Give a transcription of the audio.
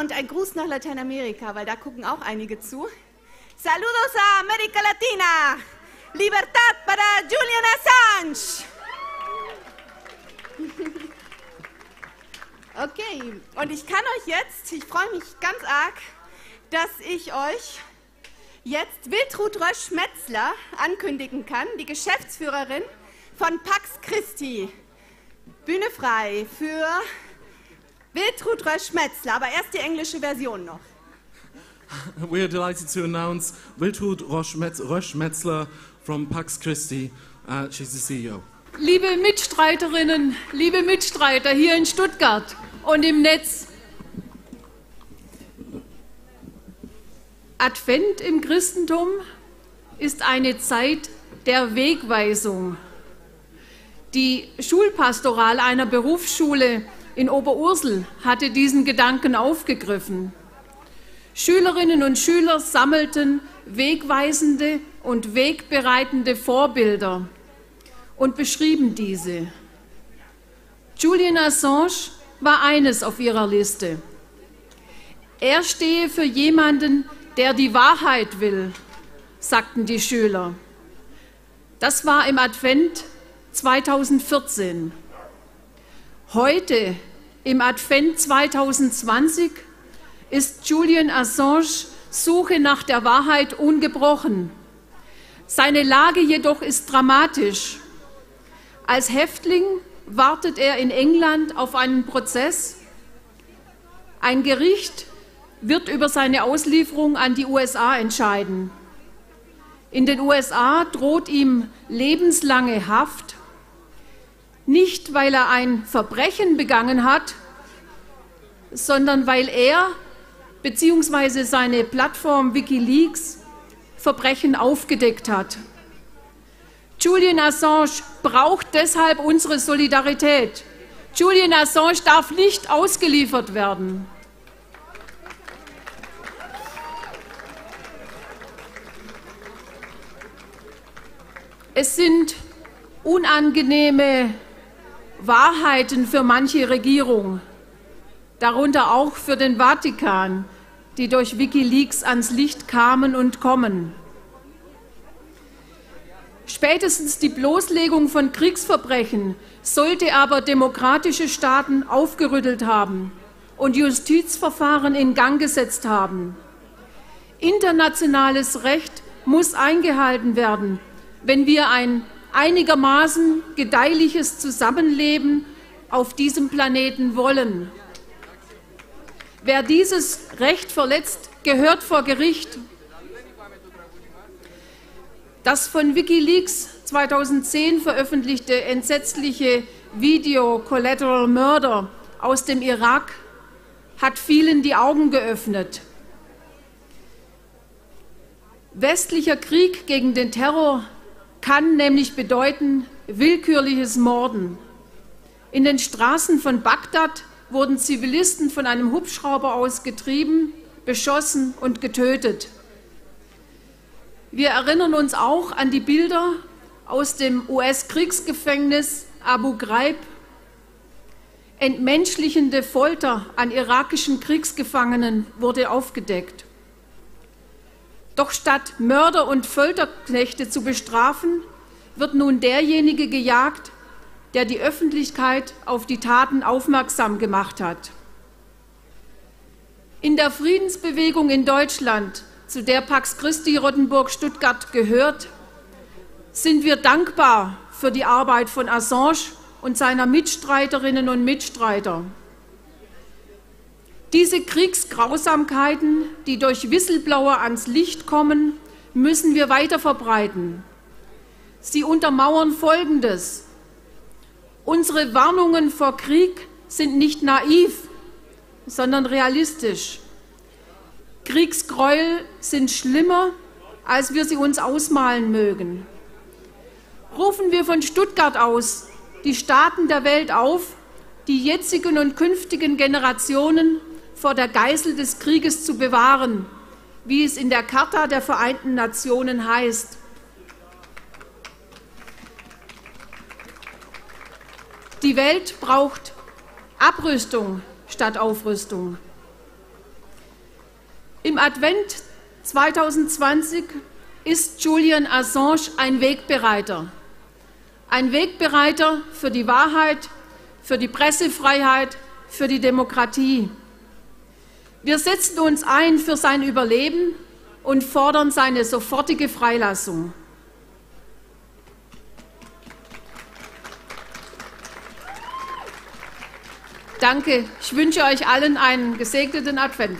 und ein Gruß nach Lateinamerika, weil da gucken auch einige zu. Saludos a América Latina! Libertad para Julian Assange! Okay, und ich kann euch jetzt, ich freue mich ganz arg, dass ich euch jetzt Wiltrud Rösch-Metzler ankündigen kann, die Geschäftsführerin von Pax Christi. Bühne frei für Wiltrud Rösch-Metzler, aber erst die englische Version noch. We are delighted to announce Wiltrud Rösch-Metzler from Pax Christi. Uh, she's the CEO. Liebe Mitstreiterinnen, liebe Mitstreiter hier in Stuttgart und im Netz. Advent im Christentum ist eine Zeit der Wegweisung. Die Schulpastoral einer Berufsschule in Oberursel hatte diesen Gedanken aufgegriffen. Schülerinnen und Schüler sammelten wegweisende und wegbereitende Vorbilder und beschrieben diese. Julian Assange war eines auf ihrer Liste. Er stehe für jemanden, der die Wahrheit will, sagten die Schüler. Das war im Advent 2014. Heute, im Advent 2020, ist Julian Assange Suche nach der Wahrheit ungebrochen. Seine Lage jedoch ist dramatisch. Als Häftling wartet er in England auf einen Prozess. Ein Gericht wird über seine Auslieferung an die USA entscheiden. In den USA droht ihm lebenslange Haft, nicht weil er ein Verbrechen begangen hat, sondern weil er bzw. seine Plattform Wikileaks Verbrechen aufgedeckt hat. Julian Assange braucht deshalb unsere Solidarität. Julian Assange darf nicht ausgeliefert werden. Es sind unangenehme Wahrheiten für manche Regierung, darunter auch für den Vatikan, die durch Wikileaks ans Licht kamen und kommen. Spätestens die Bloßlegung von Kriegsverbrechen sollte aber demokratische Staaten aufgerüttelt haben und Justizverfahren in Gang gesetzt haben. Internationales Recht muss eingehalten werden, wenn wir ein einigermaßen gedeihliches Zusammenleben auf diesem Planeten wollen. Wer dieses Recht verletzt, gehört vor Gericht. Das von Wikileaks 2010 veröffentlichte entsetzliche Video Collateral Murder aus dem Irak hat vielen die Augen geöffnet. Westlicher Krieg gegen den Terror kann nämlich bedeuten willkürliches Morden. In den Straßen von Bagdad wurden Zivilisten von einem Hubschrauber aus getrieben, beschossen und getötet. Wir erinnern uns auch an die Bilder aus dem US-Kriegsgefängnis Abu Ghraib. Entmenschlichende Folter an irakischen Kriegsgefangenen wurde aufgedeckt. Doch statt Mörder und Folterknechte zu bestrafen, wird nun derjenige gejagt, der die Öffentlichkeit auf die Taten aufmerksam gemacht hat. In der Friedensbewegung in Deutschland, zu der Pax Christi Rottenburg Stuttgart gehört, sind wir dankbar für die Arbeit von Assange und seiner Mitstreiterinnen und Mitstreiter. Diese Kriegsgrausamkeiten, die durch Whistleblower ans Licht kommen, müssen wir weiter verbreiten. Sie untermauern Folgendes. Unsere Warnungen vor Krieg sind nicht naiv, sondern realistisch. Kriegsgräuel sind schlimmer, als wir sie uns ausmalen mögen. Rufen wir von Stuttgart aus die Staaten der Welt auf, die jetzigen und künftigen Generationen vor der Geißel des Krieges zu bewahren, wie es in der Charta der Vereinten Nationen heißt. Die Welt braucht Abrüstung statt Aufrüstung. Im Advent 2020 ist Julian Assange ein Wegbereiter. Ein Wegbereiter für die Wahrheit, für die Pressefreiheit, für die Demokratie. Wir setzen uns ein für sein Überleben und fordern seine sofortige Freilassung. Danke. Ich wünsche euch allen einen gesegneten Advent.